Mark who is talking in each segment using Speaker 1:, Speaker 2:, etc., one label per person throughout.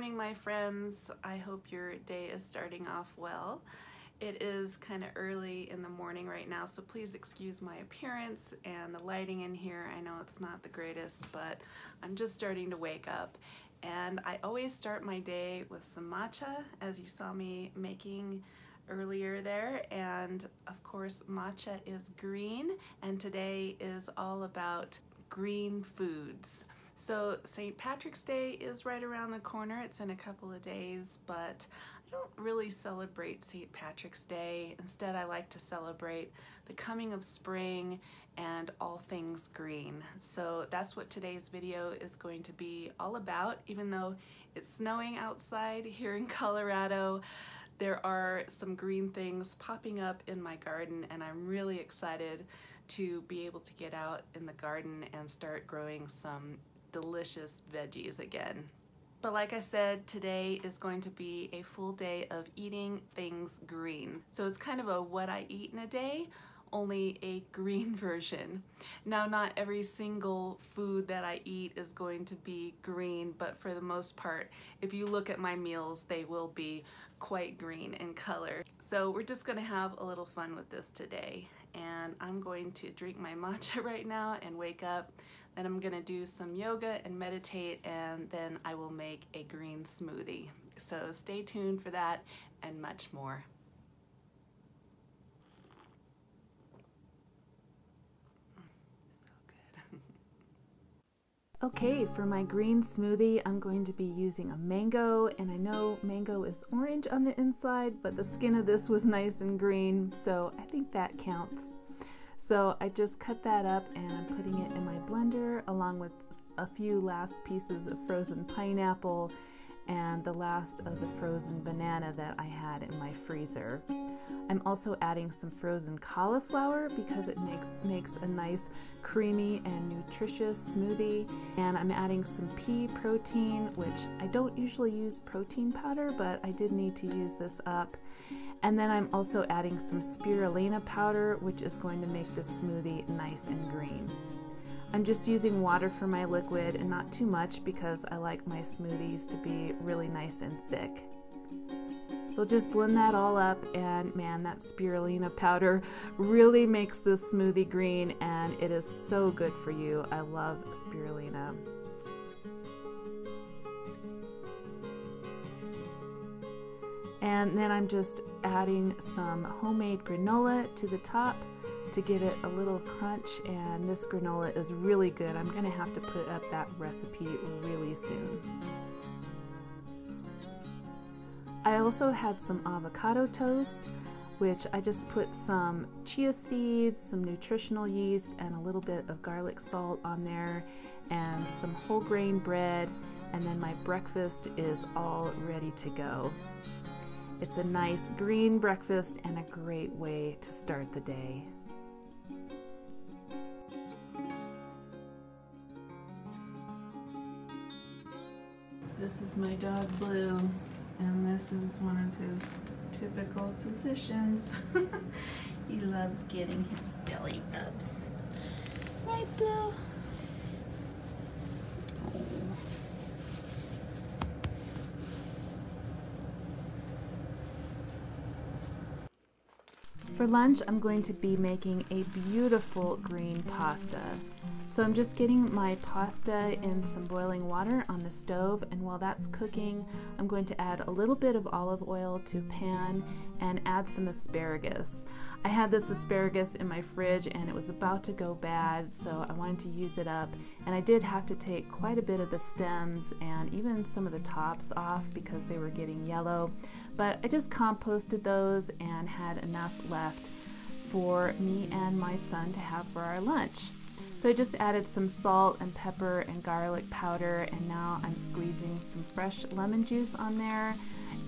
Speaker 1: Morning, my friends. I hope your day is starting off well. It is kind of early in the morning right now, so please excuse my appearance and the lighting in here. I know it's not the greatest, but I'm just starting to wake up. And I always start my day with some matcha, as you saw me making earlier there. And of course, matcha is green, and today is all about green foods. So St. Patrick's Day is right around the corner. It's in a couple of days, but I don't really celebrate St. Patrick's Day. Instead, I like to celebrate the coming of spring and all things green. So that's what today's video is going to be all about. Even though it's snowing outside here in Colorado, there are some green things popping up in my garden and I'm really excited to be able to get out in the garden and start growing some delicious veggies again. But like I said, today is going to be a full day of eating things green. So it's kind of a what I eat in a day, only a green version. Now, not every single food that I eat is going to be green, but for the most part, if you look at my meals, they will be quite green in color. So we're just gonna have a little fun with this today. And I'm going to drink my matcha right now and wake up then I'm gonna do some yoga and meditate and then I will make a green smoothie. So stay tuned for that and much more. Okay, for my green smoothie, I'm going to be using a mango, and I know mango is orange on the inside, but the skin of this was nice and green, so I think that counts. So I just cut that up and I'm putting it in my blender along with a few last pieces of frozen pineapple and the last of the frozen banana that I had in my freezer. I'm also adding some frozen cauliflower because it makes, makes a nice creamy and nutritious smoothie. And I'm adding some pea protein, which I don't usually use protein powder, but I did need to use this up. And then I'm also adding some spirulina powder, which is going to make this smoothie nice and green. I'm just using water for my liquid and not too much because I like my smoothies to be really nice and thick. So just blend that all up and man, that spirulina powder really makes this smoothie green and it is so good for you. I love spirulina. And then I'm just adding some homemade granola to the top to give it a little crunch and this granola is really good. I'm gonna have to put up that recipe really soon. I also had some avocado toast which I just put some chia seeds, some nutritional yeast, and a little bit of garlic salt on there, and some whole grain bread, and then my breakfast is all ready to go. It's a nice green breakfast and a great way to start the day. This is my dog Blue, and this is one of his typical positions. he loves getting his belly rubs. Right, Blue? For lunch, I'm going to be making a beautiful green pasta. So I'm just getting my pasta in some boiling water on the stove and while that's cooking I'm going to add a little bit of olive oil to pan and add some asparagus. I had this asparagus in my fridge and it was about to go bad so I wanted to use it up and I did have to take quite a bit of the stems and even some of the tops off because they were getting yellow but I just composted those and had enough left for me and my son to have for our lunch. So I just added some salt and pepper and garlic powder and now I'm squeezing some fresh lemon juice on there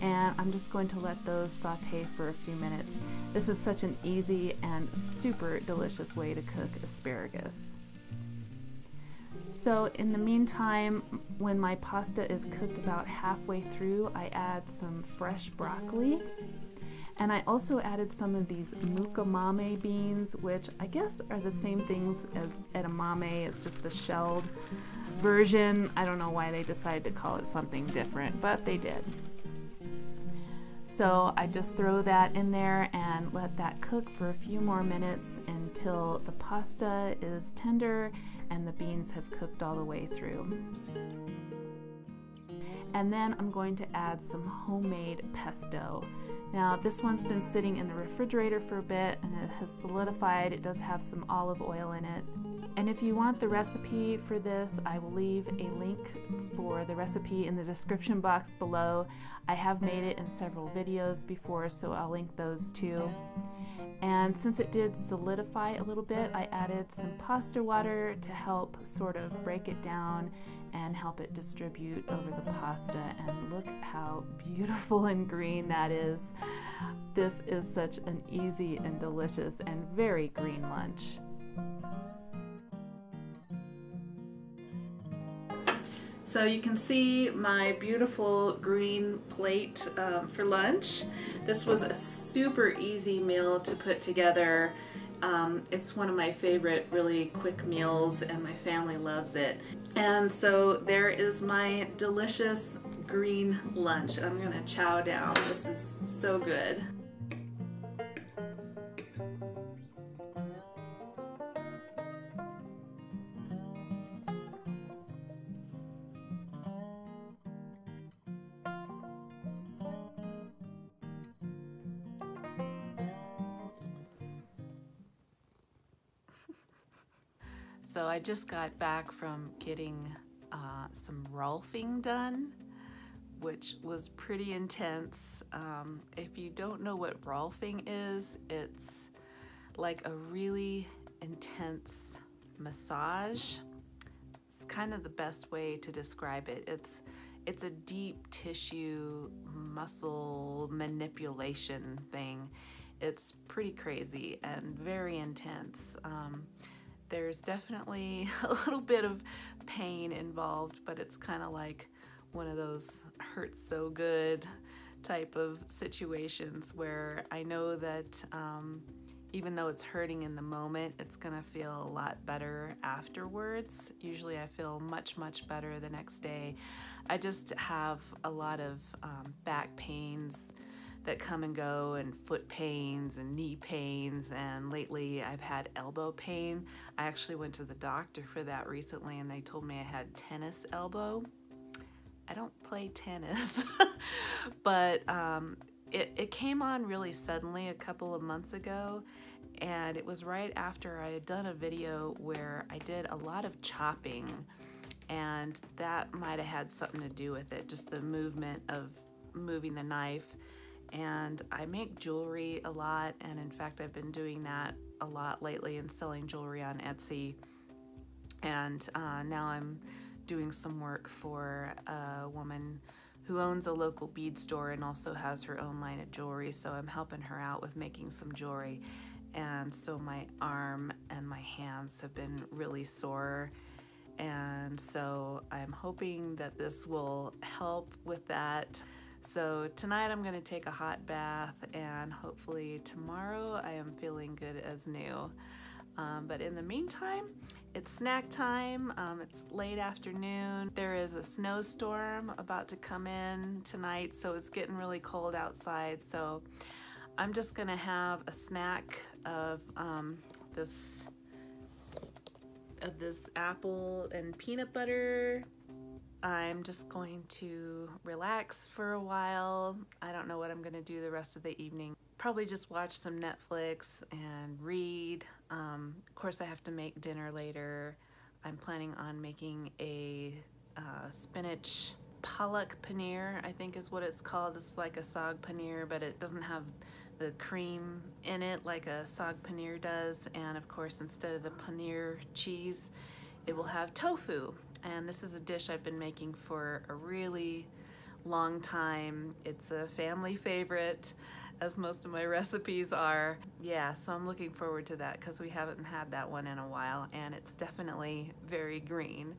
Speaker 1: and I'm just going to let those saute for a few minutes. This is such an easy and super delicious way to cook asparagus. So in the meantime, when my pasta is cooked about halfway through, I add some fresh broccoli and I also added some of these mukimame beans, which I guess are the same things as edamame, it's just the shelled version. I don't know why they decided to call it something different, but they did. So I just throw that in there and let that cook for a few more minutes until the pasta is tender and the beans have cooked all the way through. And then I'm going to add some homemade pesto. Now this one's been sitting in the refrigerator for a bit and it has solidified. It does have some olive oil in it. And if you want the recipe for this, I will leave a link for the recipe in the description box below. I have made it in several videos before, so I'll link those too. And since it did solidify a little bit, I added some pasta water to help sort of break it down and help it distribute over the pasta. And look how beautiful and green that is. This is such an easy and delicious and very green lunch. So you can see my beautiful green plate um, for lunch. This was a super easy meal to put together. Um, it's one of my favorite really quick meals and my family loves it. And so there is my delicious green lunch. I'm gonna chow down. This is so good. I just got back from getting uh, some Rolfing done, which was pretty intense. Um, if you don't know what Rolfing is, it's like a really intense massage. It's kind of the best way to describe it. It's it's a deep tissue muscle manipulation thing. It's pretty crazy and very intense. Um, there's definitely a little bit of pain involved, but it's kind of like one of those hurts so good type of situations where I know that um, even though it's hurting in the moment, it's gonna feel a lot better afterwards. Usually I feel much, much better the next day. I just have a lot of um, back pains that come and go and foot pains and knee pains and lately I've had elbow pain. I actually went to the doctor for that recently and they told me I had tennis elbow. I don't play tennis, but um, it, it came on really suddenly a couple of months ago and it was right after I had done a video where I did a lot of chopping and that might have had something to do with it, just the movement of moving the knife and I make jewelry a lot and in fact I've been doing that a lot lately and selling jewelry on Etsy and uh, now I'm doing some work for a woman who owns a local bead store and also has her own line of jewelry so I'm helping her out with making some jewelry and so my arm and my hands have been really sore and so I'm hoping that this will help with that. So tonight I'm going to take a hot bath and hopefully tomorrow I am feeling good as new. Um, but in the meantime, it's snack time. Um, it's late afternoon. There is a snowstorm about to come in tonight, so it's getting really cold outside. So I'm just gonna have a snack of um, this of this apple and peanut butter I'm just going to relax for a while. I don't know what I'm going to do the rest of the evening. Probably just watch some Netflix and read. Um, of course, I have to make dinner later. I'm planning on making a uh, spinach palak paneer, I think is what it's called. It's like a saag paneer, but it doesn't have the cream in it like a saag paneer does. And of course, instead of the paneer cheese, it will have tofu and this is a dish I've been making for a really long time. It's a family favorite as most of my recipes are. Yeah, so I'm looking forward to that because we haven't had that one in a while and it's definitely very green.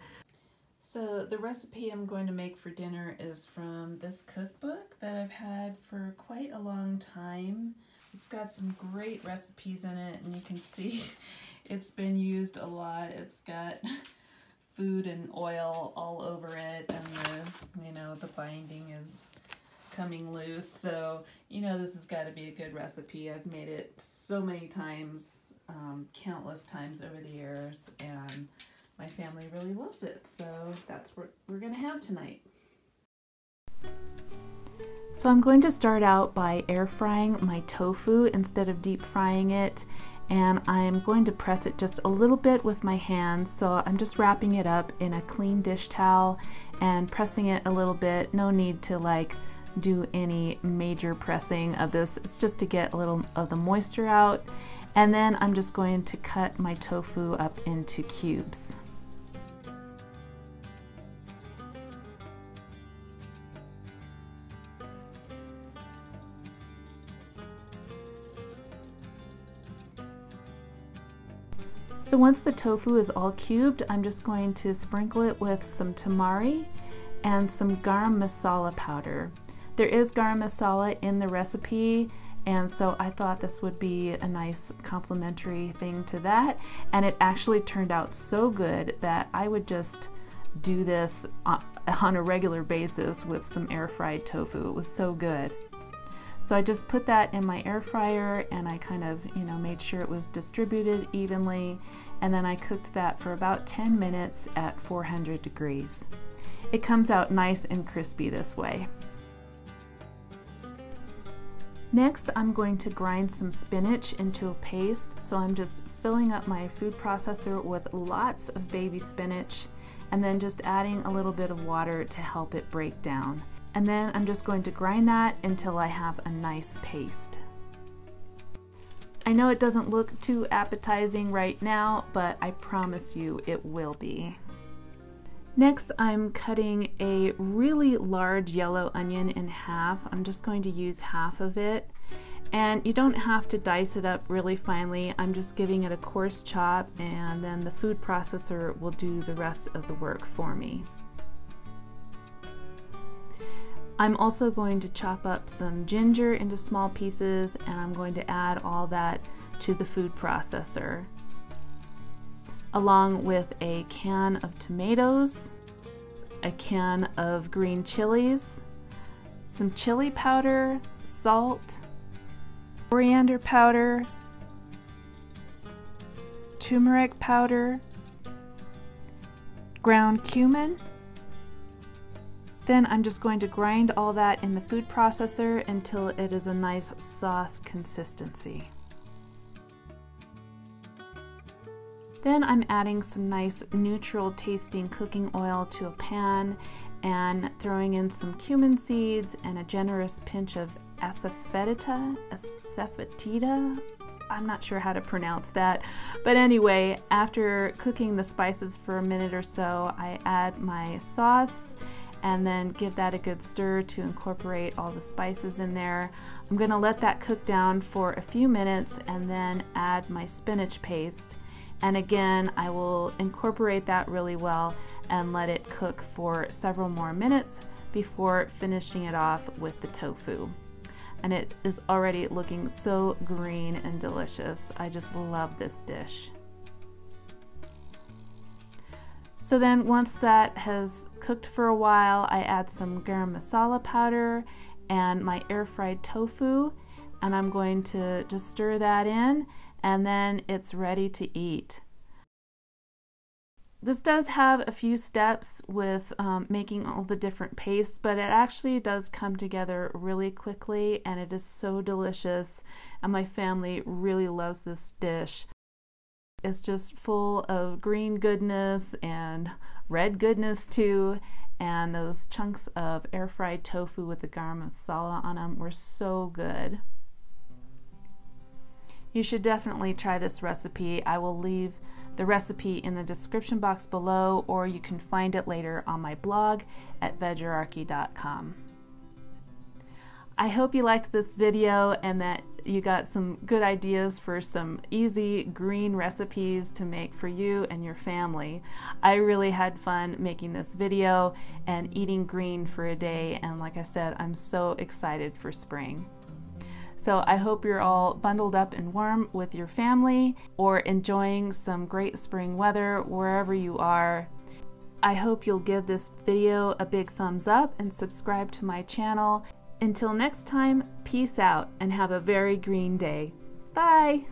Speaker 1: So the recipe I'm going to make for dinner is from this cookbook that I've had for quite a long time. It's got some great recipes in it and you can see it's been used a lot. It's got food and oil all over it and the, you know, the binding is coming loose. So, you know, this has got to be a good recipe. I've made it so many times, um, countless times over the years, and my family really loves it. So that's what we're going to have tonight.
Speaker 2: So I'm going to start out by air frying my tofu instead of deep frying it and I'm going to press it just a little bit with my hands. So I'm just wrapping it up in a clean dish towel and pressing it a little bit. No need to like do any major pressing of this. It's just to get a little of the moisture out. And then I'm just going to cut my tofu up into cubes So once the tofu is all cubed, I'm just going to sprinkle it with some tamari and some garam masala powder. There is garam masala in the recipe and so I thought this would be a nice complementary thing to that and it actually turned out so good that I would just do this on a regular basis with some air fried tofu. It was so good. So I just put that in my air fryer and I kind of, you know, made sure it was distributed evenly and then I cooked that for about 10 minutes at 400 degrees. It comes out nice and crispy this way. Next, I'm going to grind some spinach into a paste. So I'm just filling up my food processor with lots of baby spinach and then just adding a little bit of water to help it break down. And then I'm just going to grind that until I have a nice paste. I know it doesn't look too appetizing right now, but I promise you it will be. Next, I'm cutting a really large yellow onion in half. I'm just going to use half of it. And you don't have to dice it up really finely. I'm just giving it a coarse chop and then the food processor will do the rest of the work for me. I'm also going to chop up some ginger into small pieces and I'm going to add all that to the food processor along with a can of tomatoes, a can of green chilies, some chili powder, salt, coriander powder, turmeric powder, ground cumin, then I'm just going to grind all that in the food processor until it is a nice sauce consistency. Then I'm adding some nice neutral tasting cooking oil to a pan and throwing in some cumin seeds and a generous pinch of asafoetida, asafoetida, I'm not sure how to pronounce that. But anyway, after cooking the spices for a minute or so, I add my sauce and then give that a good stir to incorporate all the spices in there. I'm gonna let that cook down for a few minutes and then add my spinach paste. And again, I will incorporate that really well and let it cook for several more minutes before finishing it off with the tofu. And it is already looking so green and delicious. I just love this dish. So then once that has cooked for a while, I add some garam masala powder and my air fried tofu and I'm going to just stir that in and then it's ready to eat. This does have a few steps with um, making all the different pastes, but it actually does come together really quickly and it is so delicious and my family really loves this dish. It's just full of green goodness and red goodness too. And those chunks of air fried tofu with the garam masala on them were so good. You should definitely try this recipe. I will leave the recipe in the description box below, or you can find it later on my blog at vegerarchy.com. I hope you liked this video and that you got some good ideas for some easy green recipes to make for you and your family. I really had fun making this video and eating green for a day and like I said, I'm so excited for spring. So I hope you're all bundled up and warm with your family or enjoying some great spring weather wherever you are. I hope you'll give this video a big thumbs up and subscribe to my channel. Until next time, peace out and have a very green day. Bye!